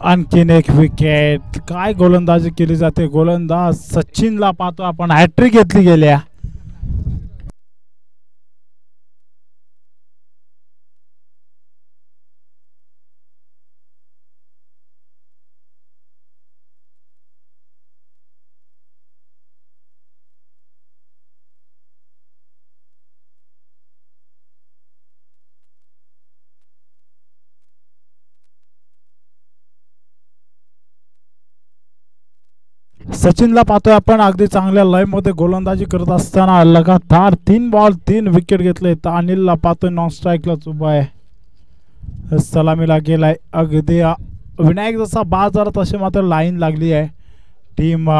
आणखीन एक विकेट काय गोलंदाजी केली जाते? गोलंदाज सचिनला पाहतो आपण. हॅट्रिक घेतली गेल्या सचिनला पाहतोय आपण. अगदी चांगल्या लयमध्ये गोलंदाजी करत असताना लगातार तीन बॉल तीन विकेट घेतले. तर अनिलला पाहतोय नॉन स्ट्राईकलाच उभा आहे. सलामीला गेलाय. अगदी विनायक जसा बाजारात अशी मात्र लाईन लागली आहे. टीम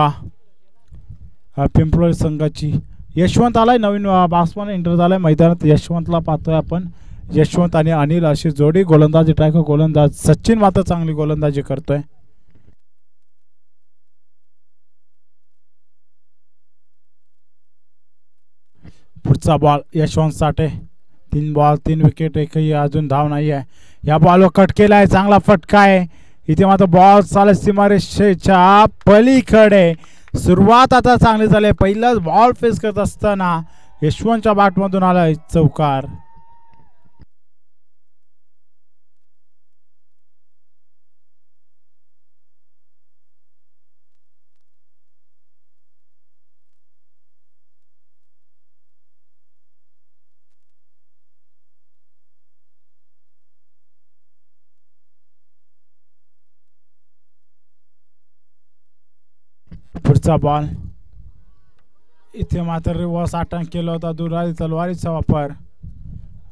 पिंपळी संघाची. यशवंत आलाय नवीन बासमान एंटर झालाय मैदानात. यशवंतला पाहतोय आपण. यशवंत आणि अनिल अशी जोडी. गोलंदाजी ट्रॅक गोलंदाज. सचिन मात्र चांगली गोलंदाजी करतोय. पुढचा बॉल यशवंत साठे. तीन बॉल तीन विकेट एकही अजून धाव नाही आहे या बॉलवर कट केला आहे चांगला फटका आहे. इथे मात्र बॉल चालत सीमारेषेच्या पलीकडे. सुरुवात आता चांगली झाली आहे. पहिलाच बॉल फेस करत असताना यशवंतच्या बॅटमधून आला चौकार. पुढचा बॉल इथे मात्र रिवर्स अटॅक केला होता. दुरारी तलवारीचा वापर.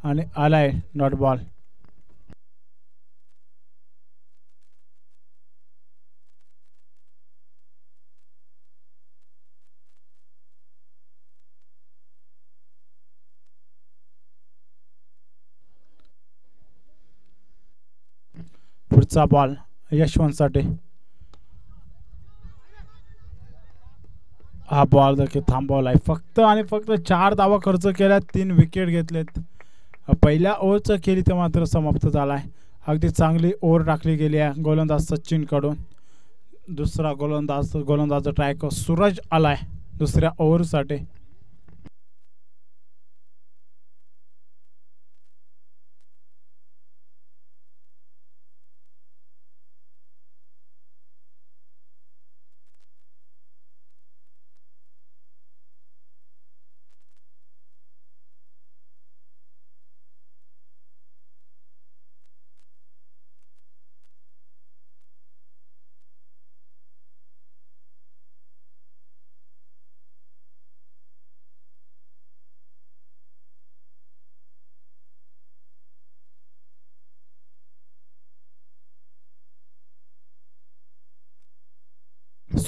आणि आलाय डॉट बॉल पुढचा बॉल यशवंतसाठी. हा बॉल देखील थांबवलाय. फक्त आणि फक्त चार धावा खर्च केल्यात तीन विकेट घेतलेत. पहिल्या ओव्हरचं केली ते मात्र समाप्त झालाय. अगदी चांगली ओव्हर टाकली गेली आहे गोलंदाज सचिनकडून. दुसरा गोलंदाज गोलंदाज ट्रॅक सूरज आलाय दुसऱ्या ओव्हरसाठी.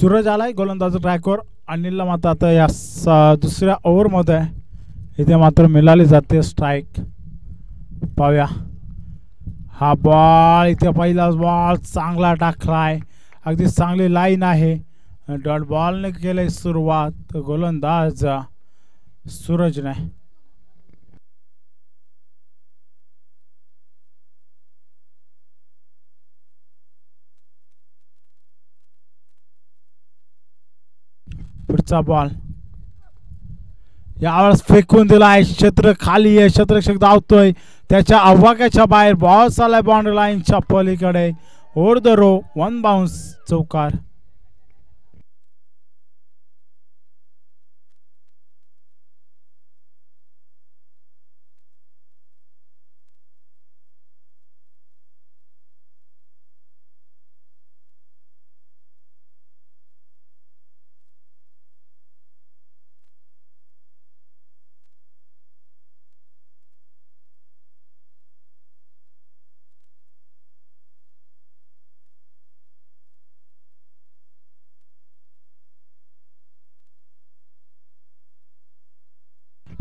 सूरज आलाय गोलंदाज ट्रॅकवर. अनिलला मात्र आता या स- दुसऱ्या ओव्हरमध्ये इथे मात्र मिळाली जाते स्ट्राईक पाहूया. हा बॉल इथे पहिला बॉल चांगला टाकलाय. अगदी चांगली लाईन आहे. डॉट बॉलने केलंय सुरुवात. गोलंदाज सूरजने. पुढचा बॉल यावेळेस फेकून दिला आहे क्षेत्र खाली आहे. क्षेत्रक्षक धावतोय. त्याच्या आव्हाक्याच्या बाहेर बॉल चालाय बाउंड्री लाईनच्या पलीकडे. Over the row one bounce चौकार.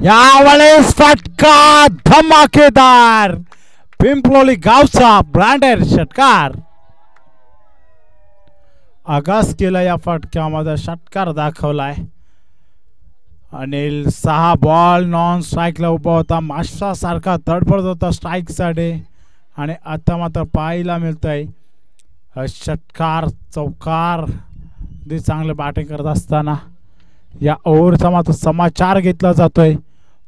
यावेळेस फटका धमाकेदार. पिंपलोली गावचा ब्रँडेड षटकार. आगास केला या फटक्यामध्ये षटकार दाखवलाय. अनिल सहा बॉल नॉन स्ट्राईकला उभा होता. माशासारखा तडफडत होता स्ट्राईकसाठी. आणि आता मात्र पाहायला मिळतंय षटकार चौकार. ते चांगले बॅटिंग करत असताना. या ओव्हरचा मात्र समाचार घेतला जातोय.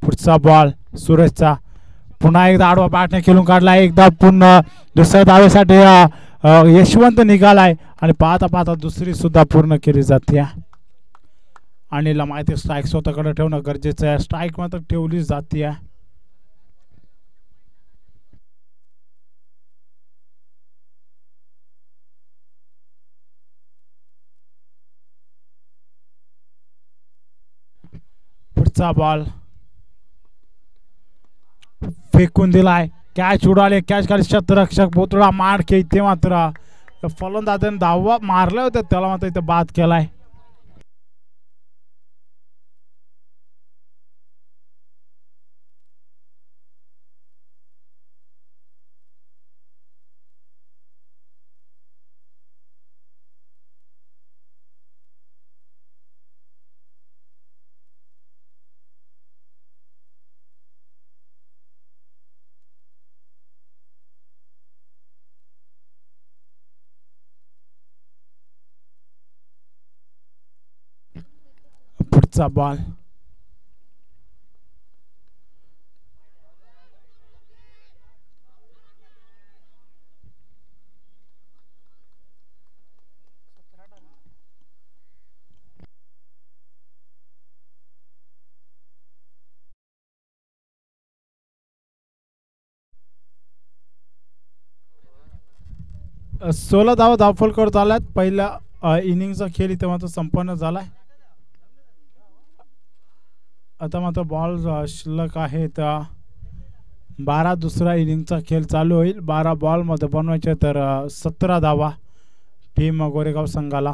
पुढचा बॉल सुरेशचा. पुन्हा एकदा आडवा बॅटने खेळून काढला एकदा पुन्हा दुसऱ्या दावेसाठी यशवंत निघालाय. आणि पाहता पाहता दुसरी सुद्धा पूर्ण केली जाते. आणि माहिती स्ट्राईक स्वतःकडे ठेवणं गरजेचं आहे. स्ट्राईक मात्र ठेवली जाते. पुढचा बॉल फेकून दिलाय. कॅच उडाले कॅच खाली शतरक्षक बोतडा मार इथे मात्र. फलंदाजाने धावा मारल्या होत्या त्याला मात्र इथं बाद केलाय. पुढचा बॉल सोळा धावा धावफल करत आल्यात. पहिल्या इनिंगचा खेळ इथे मात्र संपन्न झालाय. आता मात्र बॉल शिल्लक आहे. तर बारा दुसरा इनिंगचा खेळ चालू होईल. बारा बॉलमध्ये बनवायचे तर सतरा धावा टीम गोरेगाव संघाला.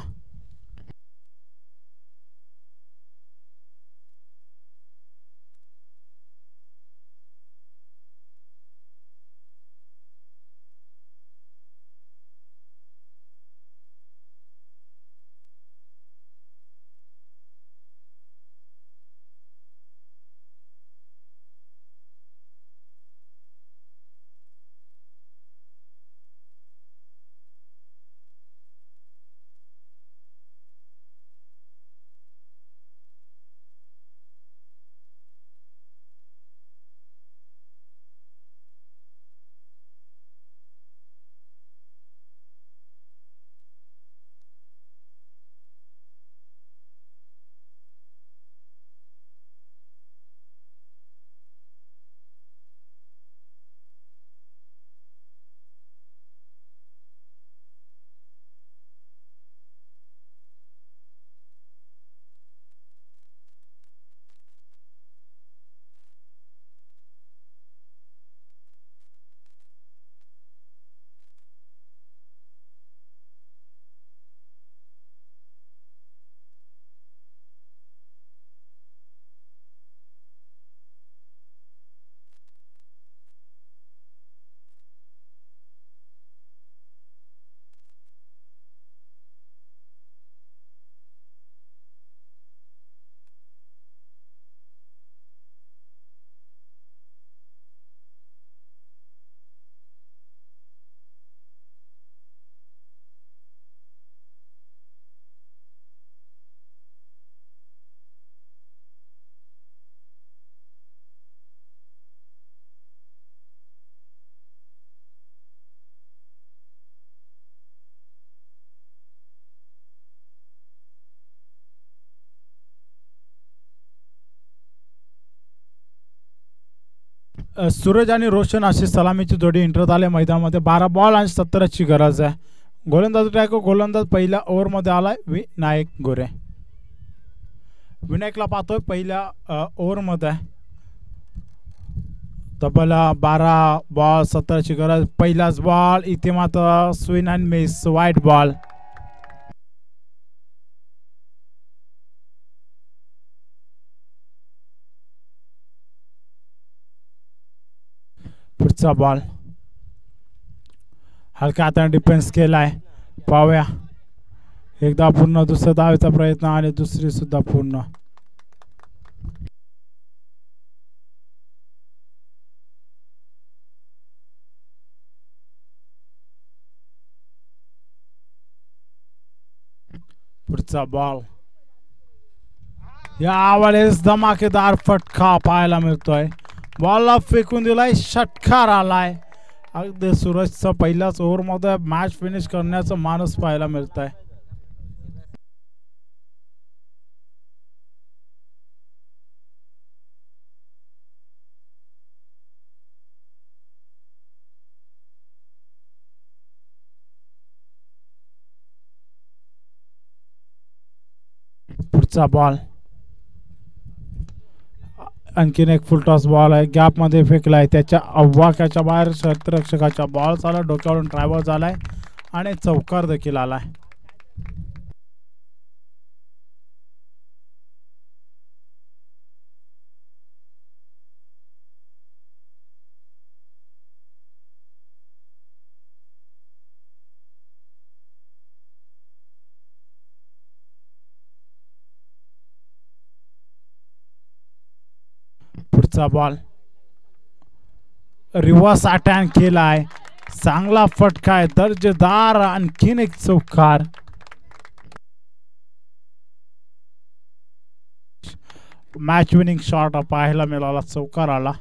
सूरज आणि रोशन अशी सलामीची जोडी इंटरत आले मैदानामध्ये. बारा बॉल आणि सत्तराची गरज आहे. गोलंदाज ट्रॅक गोलंदाज पहिल्या ओव्हरमध्ये आहे विनायक गोरे. विनायकला पाहतोय पहिल्या ओव्हरमध्ये. तब्बल बारा बॉल सत्तराची गरज. पहिलाच बॉल इथे मात्र swing and miss wide ball पुढचा बॉल हलक्या हाताने डिफेन्स आहे पाहूया. एकदा पूर्ण दुसरा धावेचा प्रयत्न आणि दुसरी सुद्धा पूर्ण. पुढचा बॉल या यावेळेस धमाकेदार फटका पाहायला मिळतोय. बॉलला फेकून दिलाय षटकार आलाय. अगदी सूरजचा पहिल्याच ओव्हरमध्ये मॅच फिनिश करण्याचा मानस पाहायला मिळत आहे पुढचा बॉल आणखीन एक फुल टॉस बॉल आहे. गॅपमध्ये फेकला फेकलाय. त्याच्या अव्वाक्याच्या बाहेर शतरक्षकाच्या बॉल झाला डोक्यावरून ड्रायव्हर झाला आहे आणि चौकार देखील आला आहे पुढचा बॉल रिव्हर्स अटॅक केलाय. चांगला फटका आहे. दर्जेदार आणखीन एक चौकार. मॅच विनिंग शॉट पाहायला मिळाला. चौकार आला